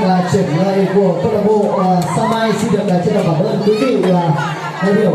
Vâng, là chuyển lời của câu lạc bộ uh, Mai xin được uh, trân trọng cảm ơn quý vị ờ, uh, đại biểu